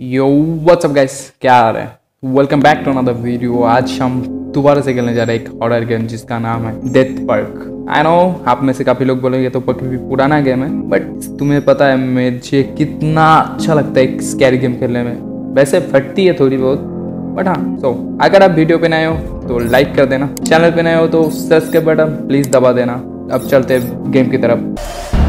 यो WhatsApp guys क्या आ रहा है? Welcome back to another video आज हम दोबारा से खेलने जा रहे हैं एक हॉरर गेम जिसका नाम है डेथ पर्क आई नो आप में से काफ़ी लोग बोलेंगे तो काफ़ी पुराना गेम है बट तुम्हें पता है, मुझे कितना अच्छा लगता है एक स्कैरी गेम खेलने में। वैसे फटती है थोड़ी बहुत बट हाँ सो अगर आप वीडियो पे नए हो तो लाइक कर देना। चैनल पे नए हो तो सब्सक्राइब बटन प्लीज़ दबा देना। अब चलते हैं गेम की तरफ़।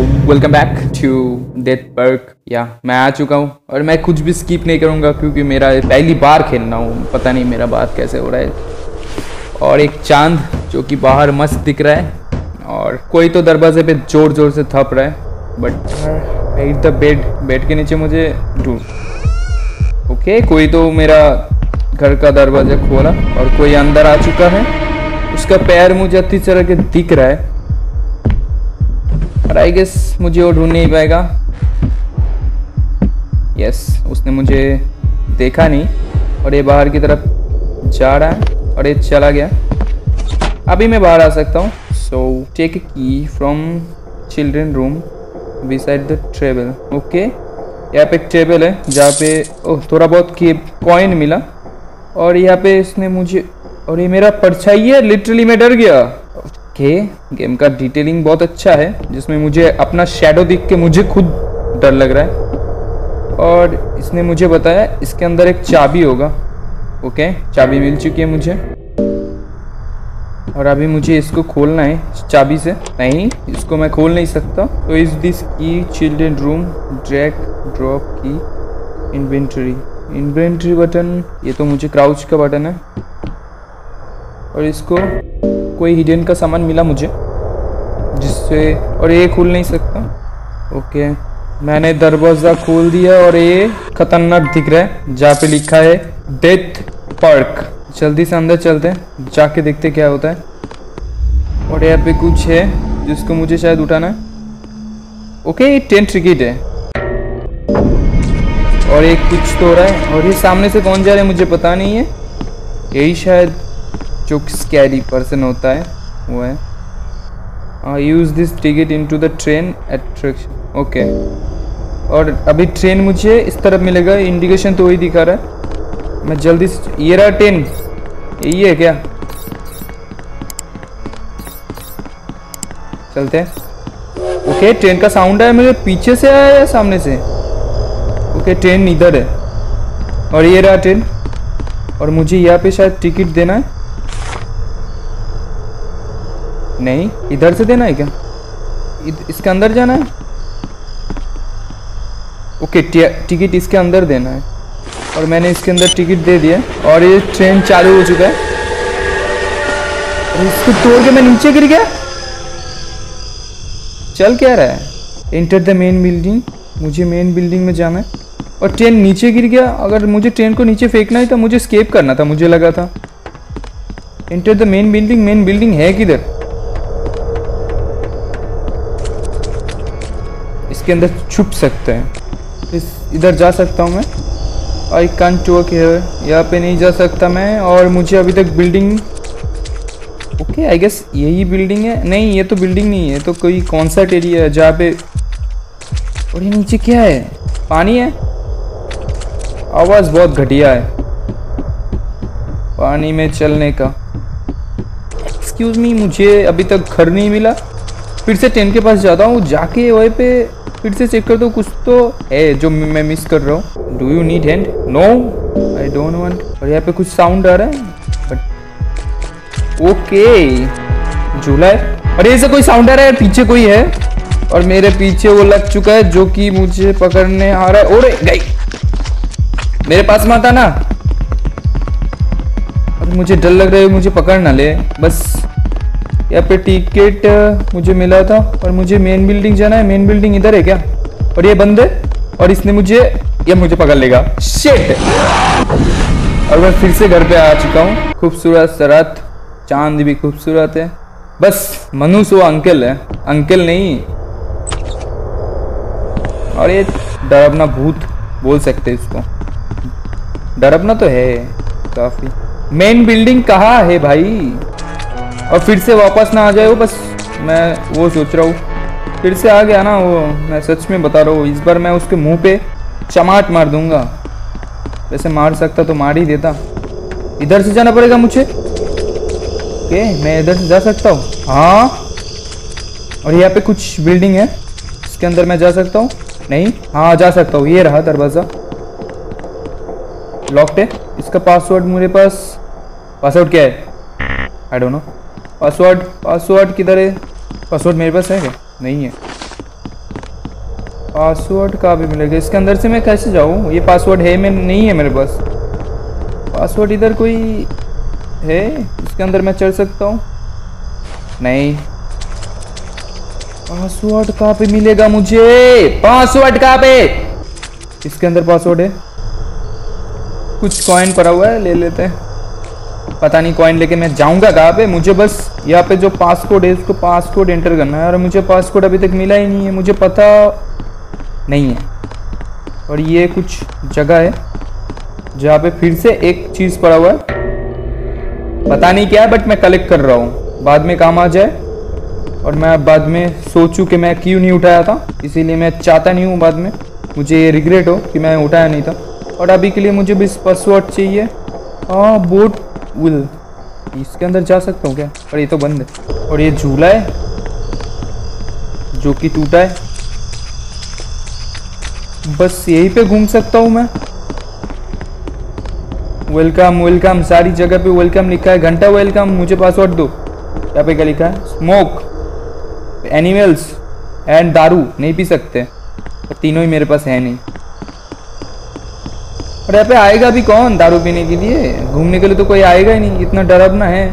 Welcome back to death park या मैं आ चुका हूँ और मैं कुछ भी स्किप नहीं करूँगा क्योंकि मेरा पहली बार खेलना हूँ। पता नहीं मेरा बात कैसे हो रहा है। और एक चाँद जो कि बाहर मस्त दिख रहा है और कोई तो दरवाजे पे ज़ोर ज़ोर से थप रहा है but hit the bed bed के नीचे मुझे ढूंढ। ओके कोई तो मेरा घर का दरवाज़ा खोला और कोई अंदर आ चुका है। उसका पैर मुझे अच्छी तरह के दिख रहा है। और आई गेस मुझे वो ढूंढ नहीं पाएगा। यस उसने मुझे देखा नहीं। और ये बाहर की तरफ़ जा रहा है और ये चला गया। अभी मैं बाहर आ सकता हूँ। So take key from children room beside the table okay यहाँ पे एक टेबल है, जहाँ पे, ओह, थोड़ा बहुत की कॉइन मिला। और यहाँ पे इसने मुझे, और ये मेरा परछाई है लिटरली मैं डर गया। ओके गेम का डिटेलिंग बहुत अच्छा है, जिसमें मुझे अपना शेडो दिख के मुझे खुद डर लग रहा है। और इसने मुझे बताया, इसके अंदर एक चाबी होगा ओके चाबी मिल चुकी है मुझे। और अभी मुझे इसको खोलना है, चाबी से। नहीं, इसको मैं खोल नहीं सकता। तो is this key children room drag drop key inventory inventory button ये तो मुझे क्राउच का बटन है। और इसको कोई हिडन का सामान मिला मुझे, जिससे और ये खुल नहीं सकता। ओके मैंने दरवाज़ा खोल दिया और ये खतरनाक दिख रहा है, जहाँ पे लिखा है डेथ पार्क जल्दी से अंदर चलते हैं, जाके देखते क्या होता है। और यहाँ पे कुछ है, जिसको मुझे शायद उठाना है। ओके ये टेन टिकट है। और एक कुछ तो रहा है, और ये सामने से कौन जा रहा है मुझे पता नहीं है। यही शायद जो स्कैरी पर्सन होता है वो है। I use this ticket in to the train attraction okay और अभी ट्रेन मुझे इस तरफ़ मिलेगा इंडिकेशन तो वही दिखा रहा है। मैं जल्दी ये रहा ट्रेन यही है क्या? चलते हैं। ओके okay, ट्रेन का साउंड है मेरे पीछे से आया या सामने से? ओके ट्रेन इधर है। और ये रहा ट्रेन और मुझे यहाँ पे शायद टिकट देना है। नहीं, इधर से देना है क्या? इसके अंदर जाना है? ओके टिकट इसके अंदर देना है। और मैंने इसके अंदर टिकट दे दिया। और ये ट्रेन चालू हो चुका है। इसको तोड़ के मैं नीचे गिर गया? चल क्या रहा है? इंटर द मेन बिल्डिंग मुझे मेन बिल्डिंग में जाना है। और ट्रेन नीचे गिर गया। अगर मुझे ट्रेन को नीचे फेंकना है तो मुझे स्केप करना था, मुझे लगा था। Enter the main building main building है किधर? इसके अंदर छुप सकते हैं। इस, इधर जा सकता हूँ मैं। आई वर्क है यहाँ पे नहीं जा सकता मैं, और मुझे अभी तक बिल्डिंग ओके आई गेस यही बिल्डिंग है। नहीं, ये तो बिल्डिंग नहीं है तो कोई कॉन्सर्ट एरिया है, जहाँ पे और ये नीचे क्या है? पानी है? आवाज़ बहुत घटिया है। पानी में चलने का। एक्सक्यूज मी मुझे अभी तक घर नहीं मिला। फिर से ट्रेन के पास जाता हूँ, जाके वहीं पे फिर से चेक कर दो, कुछ तो है जो मैं मिस कर रहा हूँ। Do you need hand no I don't want और यहाँ पे कुछ साउंड आ रहा है। बट ओके झूला है। और ऐसे कोई साउंड आ रहा है, पीछे कोई है। और मेरे पीछे वो लग चुका है, जो कि मुझे पकड़ने आ रहा है। ओरे गई। मेरे पास मत आना। और मुझे डर लग रहा है, मुझे पकड़ ना ले। बस। यहाँ पे टिकट मुझे मिला था और मुझे मेन बिल्डिंग जाना है। मेन बिल्डिंग इधर है क्या? और ये बंद है? और इसने मुझे, ये मुझे पकड़ लेगा। शेट और मैं फिर से घर पे आ चुका हूँ। खूबसूरत शरत, चाँद भी खूबसूरत है। बस मनुष्य वो अंकल है। अंकल नहीं। और ये डरबना भूत बोल सकते इसको। डरबना तो है, काफ़ी। मेन बिल्डिंग कहाँ है भाई? और फिर से वापस ना आ जाए वो, बस मैं वो सोच रहा हूँ। फिर से आ गया ना वो, मैं सच में बता रहा हूँ, इस बार मैं उसके मुँह पे चमाट मार दूँगा। वैसे मार सकता तो मार ही देता। इधर से जाना पड़ेगा मुझे? ओके, मैं इधर से जा सकता हूँ। हाँ? और यहाँ पे कुछ बिल्डिंग है, इसके अंदर मैं जा सकता हूँ? नहीं? हाँ जा सकता हूँ, ये रहा दरवाज़ा। लॉक्ड है? इसका पासवर्ड मेरे पास पासवर्ड क्या है? I don't know password password किधर है? पासवर्ड मेरे पास है क्या? नहीं है। पासवर्ड कहाँ भी मिलेगा? इसके अंदर से मैं कैसे जाऊँ? ये पासवर्ड है मैं, नहीं है मेरे पास। पासवर्ड इधर कोई है? इसके अंदर मैं चढ़ सकता हूँ? नहीं। पासवर्ड कहाँ पे मिलेगा मुझे? पासवर्ड कहाँ पे? इसके अंदर पासवर्ड है। कुछ कॉइन पड़ा हुआ है, ले लेते हैं। पता नहीं कॉइन लेके मैं जाऊँगा कहाँ पे? मुझे बस यहाँ पे जो पासकोड है, उसको पासकोड एंटर करना है। और मुझे पासकोड अभी तक मिला ही नहीं है। मुझे पता नहीं है। और ये कुछ जगह है, जहाँ पे फिर से एक चीज़ पड़ा हुआ है। पता नहीं क्या है बट मैं कलेक्ट कर रहा हूँ। बाद में काम आ जाए। और मैं बाद में सोचूं कि मैं क्यों नहीं उठाया था। इसीलिए मैं चाहता नहीं हूँ बाद में। मुझे ये रिग्रेट हो कि मैं उठाया नहीं था। और अभी के लिए मुझे बस पासवर्ड चाहिए। हाँ बोट विल इसके अंदर जा सकता हूँ क्या? और ये तो बंद है। और ये झूला है, जो कि टूटा है। बस यहीं पे घूम सकता हूँ मैं। वेलकम वेलकम सारी जगह पे वेलकम लिखा है। घंटा वेलकम मुझे पासवर्ड दो। यहाँ पे क्या लिखा है? स्मोक एनिमल्स एंड दारू, नहीं पी सकते। तीनों ही मेरे पास है नहीं। और यहाँ पे आएगा भी कौन दारू पीने के लिए? घूमने के लिए तो कोई आएगा ही नहीं, इतना डरावना है।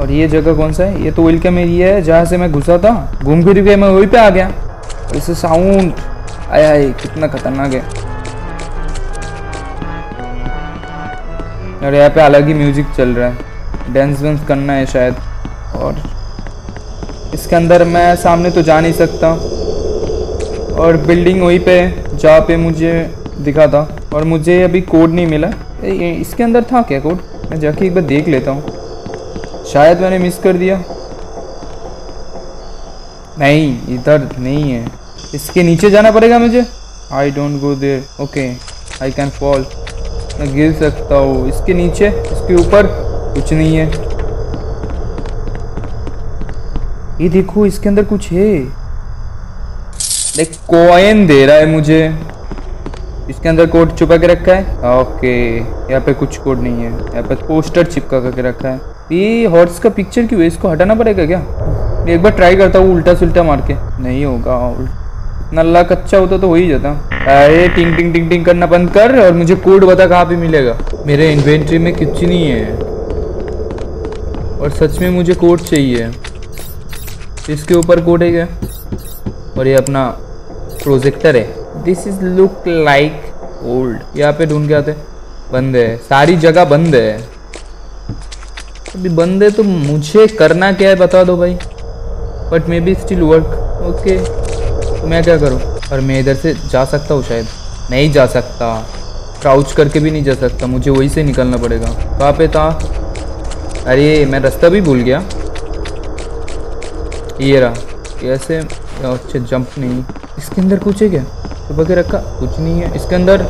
और ये जगह कौन सा है? ये तो वेलकम एरिया है, जहाँ से मैं घुसा था। घूम फिर के मैं वहीं पे आ गया। इसे साउंड आया है कितना खतरनाक है। और यहाँ पे अलग ही म्यूज़िक चल रहा है। डांस वांस करना है शायद। और इसके अंदर मैं सामने तो जा नहीं सकता। और बिल्डिंग वहीं पे, जहाँ पे मुझे दिखा था और मुझे अभी कोड नहीं मिला। इसके अंदर था क्या कोड मैं जाके एक बार देख लेता हूँ। शायद मैंने मिस कर दिया। नहीं, इधर नहीं है। इसके नीचे जाना पड़ेगा मुझे? I don't go there okay I can fall मैं गिर सकता हूँ। इसके नीचे, इसके ऊपर कुछ नहीं है। ये देखो, इसके अंदर कुछ है। देख कॉइन दे रहा है मुझे। इसके अंदर कोड छुपा के रखा है। ओके, यहाँ पे कुछ कोड नहीं है। यहाँ पे पोस्टर चिपका करके रखा है। ये हॉर्स का पिक्चर क्यों है? इसको हटाना पड़ेगा क्या? एक बार ट्राई करता हूँ उल्टा सुल्टा मार के। नहीं होगा नल्ला अच्छा होता तो हो ही जाता। अरे, टिंग टिंग टिंग टिंग करना बंद कर और मुझे कोड बता कहाँ पे मिलेगा। मेरे इन्वेंट्री में कुछ नहीं है। और सच में मुझे कोड चाहिए। इसके ऊपर कोड है क्या? और ये अपना प्रोजेक्टर है। This is look like old यहाँ पे ढूंढ के आते बंद है। सारी जगह बंद है। अभी बंद है तो मुझे करना क्या है बता दो भाई। But maybe still work okay तो मैं क्या करूँ? और मैं इधर से जा सकता हूँ शायद। नहीं जा सकता। क्राउच करके भी नहीं जा सकता। मुझे वहीं से निकलना पड़ेगा। कहाँ पे था? अरे, मैं रास्ता भी भूल गया। ये रहा। कैसे? अच्छा जंप नहीं। इसके अंदर कुछ है क्या? सुबह के रखा कुछ नहीं है। इसके अंदर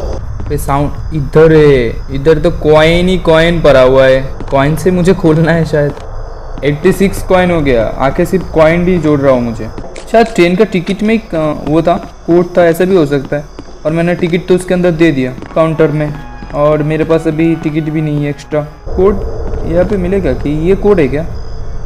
साउंड इधर है, इधर तो कॉइन ही कॉइन पड़ा हुआ है। कॉइन से मुझे खोलना है शायद। 86 कॉइन हो गया। आके सिर्फ़ कॉइन ही जोड़ रहा हूँ मुझे। शायद ट्रेन का टिकट में वो था कोड था, ऐसा भी हो सकता है। और मैंने टिकट तो उसके अंदर दे दिया काउंटर में। और मेरे पास अभी टिकट भी नहीं है एक्स्ट्रा कोड यहाँ पे मिलेगा कि ये कोड है क्या?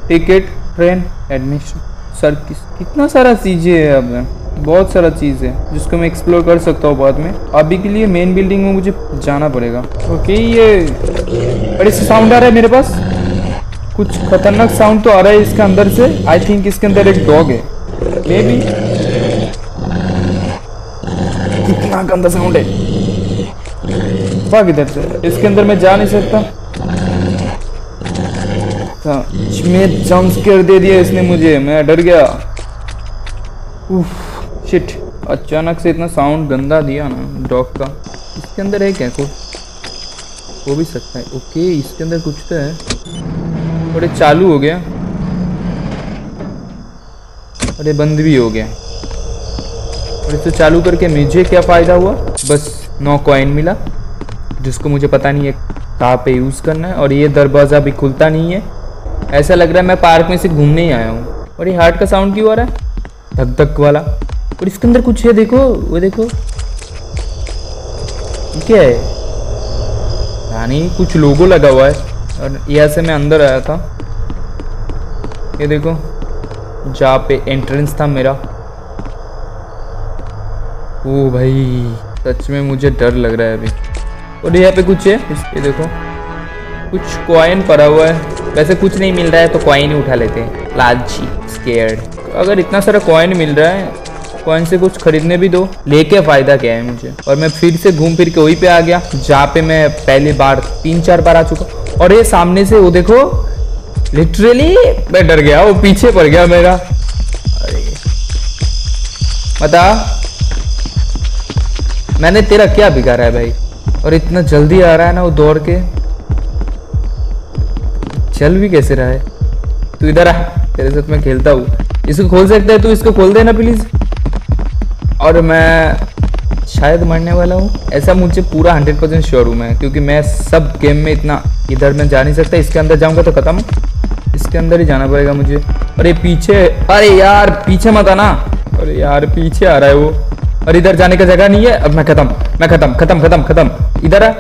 टिकट ट्रेन एडमिशन सर्किस कितना सारा चीज़ें है अब? बहुत सारा चीज़ है, जिसको मैं एक्सप्लोर कर सकता हूँ बाद में। अभी के लिए मेन बिल्डिंग में मुझे जाना पड़ेगा। ओके ये से साउंड आ रहा है मेरे पास। कुछ खतरनाक साउंड तो आ रहा है इसके अंदर से। आई थिंक इसके अंदर एक डॉग है। मे बी कितना गंदा साउंड है। भाग इधर से। इसके अंदर मैं जा नहीं सकता। में जंप स्केयर दे दिया इसने मुझे। मैं डर गया। उफ शिट अचानक से इतना साउंड गंदा दिया ना डॉग का। इसके अंदर है क्या कुछ? हो भी सकता है। ओके इसके अंदर कुछ तो है। थोड़े चालू हो गया। अरे, बंद भी हो गया। और इसे चालू करके मुझे क्या फ़ायदा हुआ? बस, नौ कॉइन मिला। जिसको मुझे पता नहीं है कहाँ पे यूज़ करना है। और ये दरवाज़ा भी खुलता नहीं है। ऐसा लग रहा है मैं पार्क में से घूमने ही आया हूँ। और ये हार्ट का साउंड क्यों आ रहा है? धक धक वाला। और इसके अंदर कुछ है, देखो, वो देखो। क्या है? यानी कुछ लोगो लगा हुआ है। और यहाँ से मैं अंदर आया था। ये देखो, जहाँ पे एंट्रेंस था मेरा। ओ भाई, सच में मुझे डर लग रहा है अभी। और यहाँ पे कुछ है, ये देखो। कुछ कॉइन पड़ा हुआ है। वैसे कुछ नहीं मिल रहा है तो कॉइन ही उठा लेते हैं। लालची स्केर्ड अगर इतना सारा कॉइन मिल रहा है कॉइन से कुछ खरीदने भी दो। लेके फ़ायदा क्या है मुझे? और मैं फिर से घूम फिर के वहीं पे आ गया, जहाँ पे मैं पहली बार तीन चार बार आ चुका और ये सामने से वो देखो लिटरली मैं डर गया, वो पीछे पड़ गया मेरा। अरे। बता। मैंने तेरा क्या बिगाड़ा है भाई? और इतना जल्दी आ रहा है ना वो दौड़ के? चल भी कैसे रहा है? तू इधर आ, तेरे साथ मैं खेलता हूँ। इसको खोल सकता है? तू इसको खोल देना प्लीज़ और मैं शायद मरने वाला हूँ। ऐसा मुझे पूरा हंड्रेड परसेंट श्योर हूँ मैं, क्योंकि मैं सब गेम में इतना इधर मैं जा नहीं सकता। इसके अंदर जाऊँगा तो खत्म। इसके अंदर ही जाना पड़ेगा मुझे। अरे पीछे, अरे यार, पीछे मत आना। अरे यार, पीछे आ रहा है वो। और इधर जाने का जगह नहीं है। अब मैं खत्म मैं खत्म खत्म खत्म खत्म। इधर आ।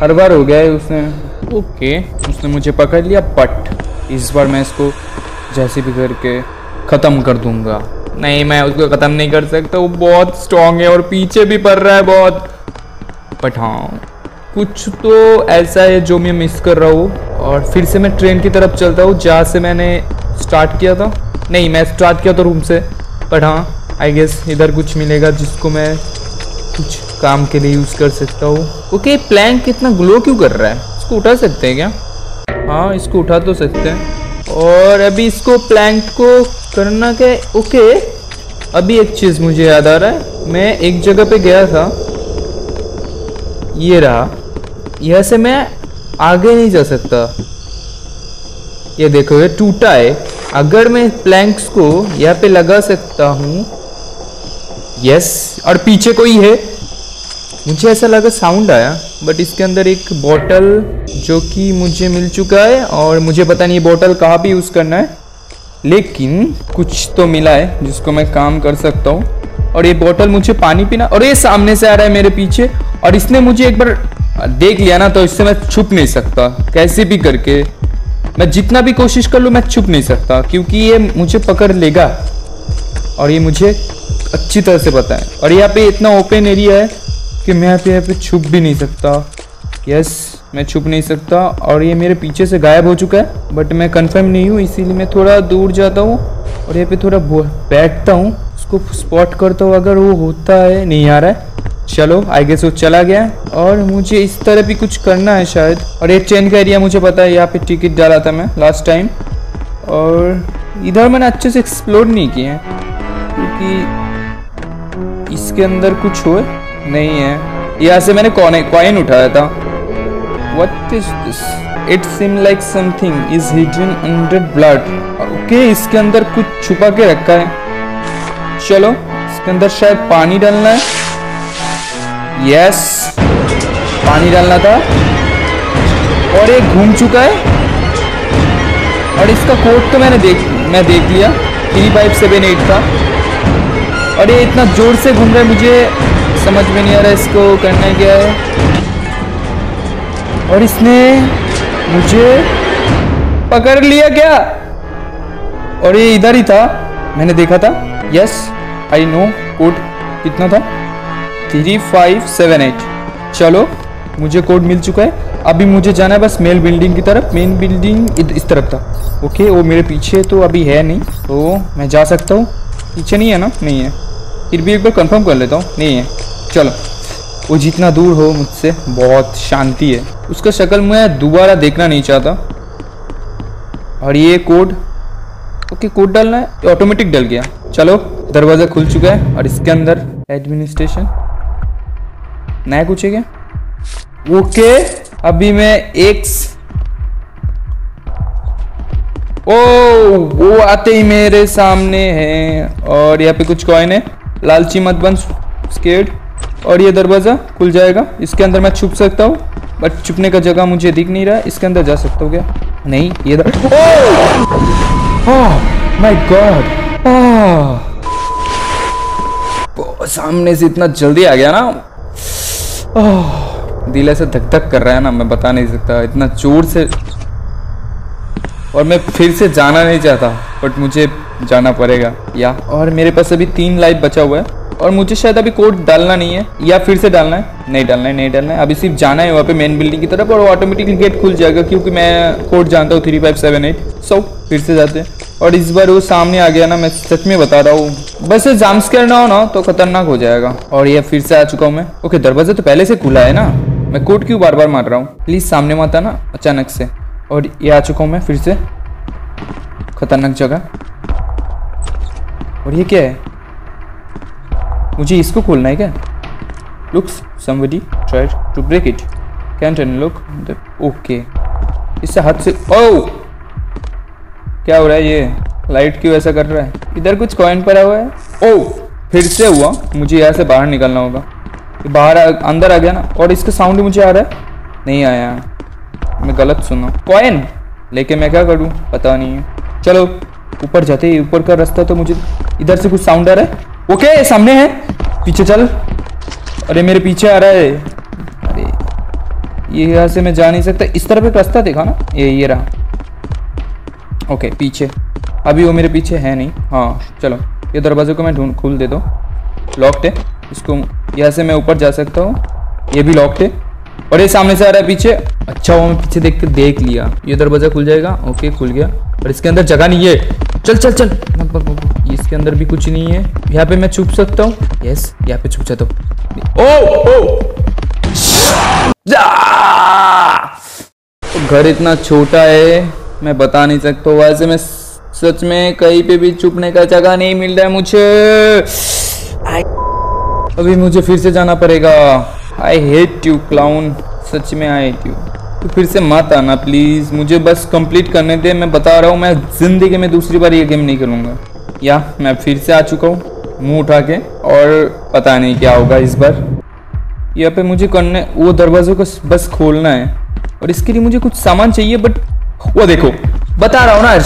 हर बार हो गया है उसने। ओके, उसने मुझे पकड़ लिया बट इस बार मैं इसको जैसे भी करके ख़त्म कर दूँगा। नहीं, मैं उसको ख़त्म नहीं कर सकता, वो बहुत स्ट्रांग है और पीछे भी पड़ रहा है बहुत। बट हाँ कुछ तो ऐसा है जो मैं मिस कर रहा हूँ। और फिर से मैं ट्रेन की तरफ़ चलता हूँ, जहाँ से मैंने स्टार्ट किया था। नहीं, मैं स्टार्ट किया था रूम से बट हाँ आई गेस इधर कुछ मिलेगा जिसको मैं कुछ काम के लिए यूज़ कर सकता हूँ। ओके प्लैंक कितना ग्लो क्यों कर रहा है? इसको उठा सकते हैं क्या? हाँ इसको उठा तो सकते हैं। और अभी इसको प्लैंक को करना क्या ओके अभी एक चीज़ मुझे याद आ रहा है। मैं एक जगह पे गया था। ये रहा। यह से मैं आगे नहीं जा सकता। ये देखो, ये टूटा है। अगर मैं प्लैंक्स को यहाँ पे लगा सकता हूँ। यस और पीछे कोई है? मुझे ऐसा लगा साउंड आया बट इसके अंदर एक बॉटल जो कि मुझे मिल चुका है, और मुझे पता नहीं ये बॉटल कहाँ पे यूज़ करना है। लेकिन कुछ तो मिला है जिसको मैं काम कर सकता हूँ। और ये बॉटल मुझे पानी पीना और ये सामने से आ रहा है मेरे पीछे। और इसने मुझे एक बार देख लिया ना तो इससे मैं छुप नहीं सकता। कैसे भी करके। मैं जितना भी कोशिश कर लूँ, मैं छुप नहीं सकता, क्योंकि ये मुझे पकड़ लेगा। और ये मुझे अच्छी तरह से पता है। और यहाँ पे इतना ओपन एरिया है कि मैं यहाँ पे यहाँ पे छुप भी नहीं सकता। यस मैं छुप नहीं सकता और ये मेरे पीछे से गायब हो चुका है बट मैं कंफर्म नहीं हूँ, इसीलिए मैं थोड़ा दूर जाता हूँ और यहाँ पे थोड़ा बैठता हूँ। उसको स्पॉट करता हूँ, अगर वो होता है, नहीं आ रहा है। चलो आई गेस वो चला गया और मुझे इस तरह भी कुछ करना है शायद। और एक ट्रेन का एरिया मुझे पता है, यहाँ पे टिकट डाला था मैं लास्ट टाइम और इधर मैंने अच्छे से एक्सप्लोर नहीं किए हैं, क्योंकि इसके अंदर कुछ हो, नहीं है। यहाँ से मैंने कॉइन उठाया था। What is this it seem like something is hidden under blood okay इसके अंदर कुछ छुपा के रखा है। चलो, इसके अंदर शायद पानी डालना है। यस पानी डालना था। और एक घूम चुका है। और इसका कोड तो मैंने देख, मैं देख लिया। थ्री फाइव सेवन एट था। और ये इतना ज़ोर से घूम रहा है, मुझे समझ में नहीं आ रहा इसको करना क्या है। और इसने मुझे पकड़ लिया क्या? और ये इधर ही था। मैंने देखा था। यस आई नो कोड कितना था? थ्री फाइव सेवन एट चलो, मुझे कोड मिल चुका है। अभी मुझे जाना है बस मेल बिल्डिंग की तरफ़। मेन बिल्डिंग इस तरफ़ था। ओके वो मेरे पीछे तो अभी है नहीं। तो मैं जा सकता हूँ। पीछे नहीं है ना? नहीं है। फिर भी एक बार कंफर्म कर लेता हूँ। नहीं है। चलो। वो जितना दूर हो मुझसे, बहुत शांति है। उसका शक्ल मैं दोबारा देखना नहीं चाहता। और ये कोड, ओके, कोड डालना है ऑटोमेटिक डल गया। चलो, दरवाज़ा खुल चुका है, और इसके अंदर एडमिनिस्ट्रेशन नया कुछ है क्या? ओके, अभी मैं एक ओ, वो आते ही मेरे सामने है, और यहाँ पे कुछ कॉइन है। लालची मत बन स्केड और ये दरवाज़ा खुल जाएगा। इसके अंदर मैं छुप सकता हूँ बट छुपने का जगह मुझे दिख नहीं रहा। इसके अंदर जा सकता हूँ क्या? नहीं, ये. माय गॉड सामने से इतना जल्दी आ गया ना। दिल ऐसे धक धक कर रहा है ना, मैं बता नहीं सकता। इतना ज़ोर से और मैं फिर से जाना नहीं चाहता बट मुझे जाना पड़ेगा। या और मेरे पास अभी तीन लाइफ बचा हुआ है। और मुझे शायद अभी कोड डालना नहीं है, या फिर से डालना है? नहीं डालना है, नहीं डालना है। अभी सिर्फ़ जाना है वहाँ पे मेन बिल्डिंग की तरफ़ और ऑटोमेटिकली गेट खुल जाएगा क्योंकि मैं कोड जानता हूँ three five seven eight so फिर से जाते हैं। और इस बार वो सामने आ गया ना, मैं सच में बता रहा हूँ। बस जाम स्केयर ना हो ना तो खतरनाक हो जाएगा। और ये फिर से आ चुका हूँ मैं। ओके दरवाज़ा तो पहले से खुला है ना? मैं कोड क्यों बार बार मार रहा हूँ? प्लीज़ सामने मत आना, अचानक से। और ये आ चुका हूँ मैं फिर से। खतरनाक जगह। और ये क्या है? मुझे इसको खोलना है क्या? Looks somebody tried to break it can can't look okay इससे हाथ से ओ क्या हो रहा है ये? लाइट क्यों ऐसा कर रहा है? इधर कुछ कॉइन पड़ा हुआ है? ओ फिर से हुआ। मुझे यहाँ से बाहर निकलना होगा। बाहर अंदर आ गया ना? और इसका साउंड मुझे आ रहा है? नहीं आया। मैं गलत सुना। कॉइन लेके मैं क्या करूँ? पता नहीं है। चलो, ऊपर जाते ही। ऊपर का रास्ता तो मुझे इधर से कुछ साउंड आ रहा है? ओके, सामने है। पीछे चल। अरे, मेरे पीछे आ रहा है। अरे, ये यहाँ से मैं जा नहीं सकता। इस तरफ़ एक रास्ता देखा ना? ये ये रहा। ओके, पीछे। अभी वो मेरे पीछे है नहीं। हाँ चलो। ये दरवाजे को मैं ढूंढ, खोल दे दो लॉक्ड है। इसको यहाँ से मैं ऊपर जा सकता हूँ। ये भी लॉक्ड है। और ये सामने से आ रहा है पीछे। अच्छा वो मैं पीछे देख कर देख लिया। ये दरवाज़ा खुल जाएगा। ओके, खुल गया। और इसके अंदर जगह नहीं है। चल चल चल। इसके अंदर भी कुछ नहीं है। यहाँ पे मैं छुप सकता हूँ? यस यहाँ पे छुप जाता हूँ। ओ ओ। घर इतना छोटा है मैं बता नहीं सकता वैसे मैं सच में कहीं पे भी छुपने का जगह नहीं मिल रहा है मुझे। अभी मुझे फिर से जाना पड़ेगा। आई हेट यू क्लाउन सच में आई हेट यू तो फिर से मत आना प्लीज़ मुझे बस कंप्लीट करने दे, मैं बता रहा हूँ, मैं ज़िंदगी में दूसरी बार ये गेम नहीं करूँगा या, मैं फिर से आ चुका हूँ, मुँह उठा के, और पता नहीं क्या होगा इस बार। यहाँ पे मुझे करने, वो दरवाज़ों को बस खोलना है। और इसके लिए मुझे कुछ सामान चाहिए बट वो देखो, बता रहा हूँ ना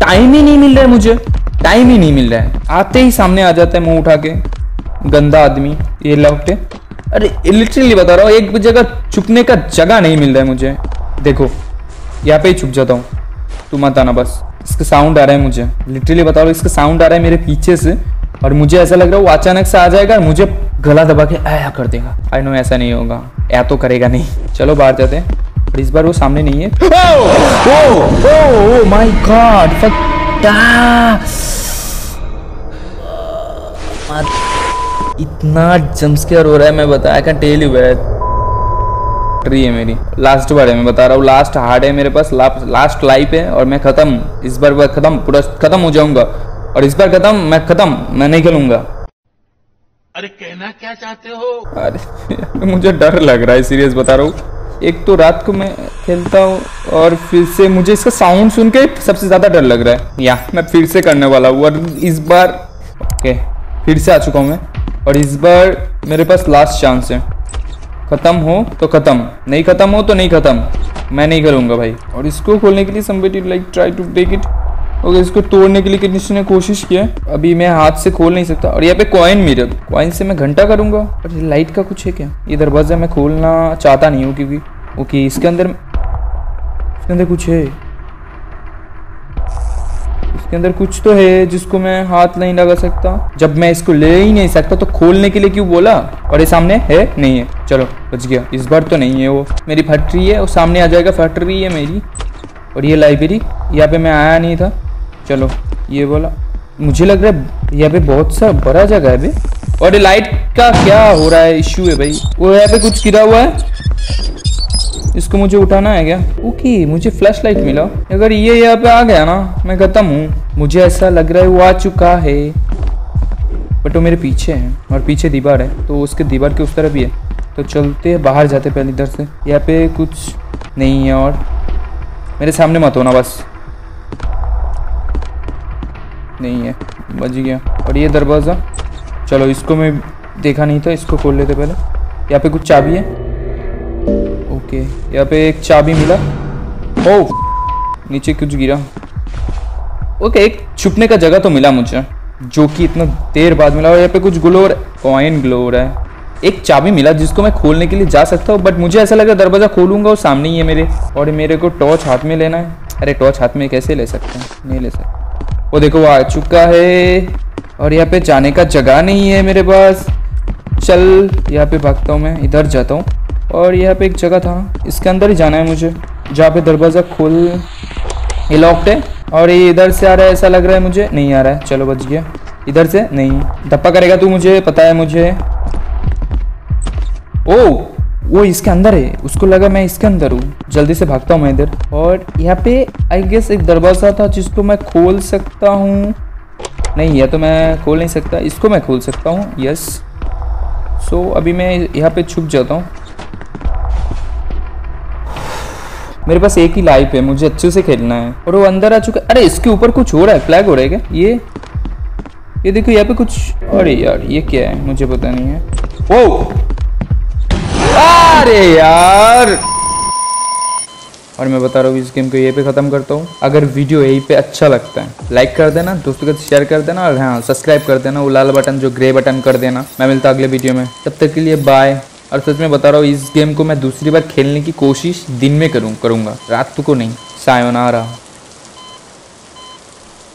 टाइम ही नहीं मिल रहा है मुझे। टाइम ही नहीं मिल रहा है। आते ही सामने आ जाता है मुँह उठा के। गंदा आदमी, ये लौटे। अरे लिटरली बता रहा हूँ, एक जगह छुपने का जगह नहीं मिल रहा है मुझे। देखो, यहाँ पे ही छुप जाता हूँ। तू मत आना बस। इसका साउंड आ रहा है मुझे। लिटरली बता रहा हूँ, इसका साउंड आ रहा है मेरे पीछे से। और मुझे ऐसा लग रहा है वो अचानक से आ जाएगा और मुझे गला दबा के आया कर देगा। आई नो ऐसा नहीं होगा। या तो करेगा नहीं। चलो, बाहर जाते हैं। पर इस बार वो सामने नहीं है। माय गॉड इतना जम्सकेयर हो रहा है मैं बताया क्या टेल यू ट्री है मेरी। लास्ट बार है मैं बता रहा हूँ लास्ट हार्ड है मेरे पास लास्ट लाइफ है और मैं खत्म। इस बार खत्म पूरा खत्म हो जाऊँगा। और इस बार खत्म मैं खत्म मैं नहीं खेलूँगा। अरे कहना क्या चाहते हो? अरे मुझे डर लग रहा है सीरियस बता रहा हूँ। एक तो रात को मैं खेलता हूँ और फिर से मुझे इसका साउंड सुन के सबसे ज़्यादा डर लग रहा है। या मैं फिर से करने वाला हूँ और इस बार ओके फिर से आ चुका हूँ मैं। और इस बार मेरे पास लास्ट चांस है। ख़त्म हो तो ख़त्म, नहीं ख़त्म हो तो नहीं ख़त्म। मैं नहीं करूँगा भाई। और इसको खोलने के लिए somebody like try to break it और इसको तोड़ने के लिए किसी ने कोशिश किया। अभी मैं हाथ से खोल नहीं सकता। और यहाँ पे कॉइन मिरर कॉइन से मैं घंटा करूँगा। और लाइट का कुछ है क्या? ये दरवाज़ा मैं खोलना चाहता नहीं हूँ क्योंकि ओके इसके अंदर इसके अंदर कुछ है। इसके अंदर कुछ तो है जिसको मैं हाथ नहीं लगा सकता। जब मैं इसको ले ही नहीं सकता तो खोलने के लिए क्यों बोला? और ये सामने है? नहीं है। चलो, बच गया। इस बार तो नहीं है वो। मेरी फैक्ट्री है, और सामने आ जाएगा फैक्ट्री है मेरी। और ये लाइब्रेरी? यहाँ पे मैं आया नहीं था। चलो, ये बोला। मुझे लग रहा है यहाँ पे बहुत सा बड़ा जगह है भाई और ये लाइट का क्या हो रहा है? इश्यू है भाई। वो यहाँ पे कुछ गिरा हुआ है। इसको मुझे उठाना है क्या? ओके, मुझे फ्लैश लाइट मिला। अगर ये यहाँ पे आ गया ना, मैं खत्म हूँ। मुझे ऐसा लग रहा है वो आ चुका है। बट वो मेरे पीछे है, और पीछे दीवार है तो उसके दीवार के उस तरफ़ भी है। तो चलते हैं, बाहर जाते पहले इधर से। यहाँ पे कुछ नहीं है और मेरे सामने मत होना बस। नहीं है बच गया। और ये दरवाज़ा? चलो, इसको मैं देखा नहीं था, इसको खोल लेते पहले। यहाँ पे कुछ चाबी है? ओके यहाँ पे एक चाबी मिला। ओ नीचे कुछ गिरा। ओके, एक छुपने का जगह तो मिला मुझे, जो कि इतना देर बाद मिला। और यहाँ पे कुछ ग्लो कॉइन ग्लो हो रहा है। एक चाबी मिला जिसको मैं खोलने के लिए जा सकता हूँ, बट मुझे ऐसा लगा दरवाज़ा खोलूँगा और सामने ही है मेरे। और मेरे को टॉर्च हाथ में लेना है। अरे, टॉर्च हाथ में कैसे ले सकते हैं? नहीं ले सकते। वो देखो, वो आ चुका है। और यहाँ पे जाने का जगह नहीं है मेरे पास। चल, यहाँ पे भागता हूँ मैं। इधर जाता हूँ। और यहाँ पे एक जगह था। इसके अंदर ही जाना है मुझे। जहाँ पे दरवाज़ा खोल ये लॉक्ड है। और ये इधर से आ रहा है, ऐसा लग रहा है मुझे। नहीं आ रहा है। चलो, बच गया। इधर से? नहीं। धप्पा करेगा तू मुझे, पता है मुझे। ओ, वो इसके अंदर है। उसको लगा मैं इसके अंदर हूँ। जल्दी से भागता हूँ मैं इधर। और यहाँ पे आई गेस एक दरवाज़ा था जिसको मैं खोल सकता हूँ। नहीं, यह तो मैं खोल नहीं सकता। इसको मैं खोल सकता हूँ। यस सो अभी मैं यहाँ पे छुप जाता हूँ। मेरे पास एक ही लाइफ है, मुझे अच्छे से खेलना है। और वो अंदर आ चुका है। अरे, इसके ऊपर कुछ हो रहा है? फ्लैग हो रहा है क्या? ये? ये देखो, यहाँ पे कुछ अरे यार, ये क्या है? मुझे पता नहीं है। ओ! अरे यार! और मैं बता रहा हूँ, इस गेम को यहीं पे ख़त्म करता हूँ। अगर वीडियो यहीं पे अच्छा लगता है लाइक कर देना, दोस्तों के साथ शेयर कर देना, और हाँ सब्सक्राइब कर देना, वो लाल बटन जो ग्रे बटन कर देना। मैं मिलता अगले वीडियो में। तब तक के लिए बाय और सच में बता रहा हूँ, इस गेम को मैं दूसरी बार खेलने की कोशिश दिन में करूँ, करूँगा। रात को नहीं सायोनारा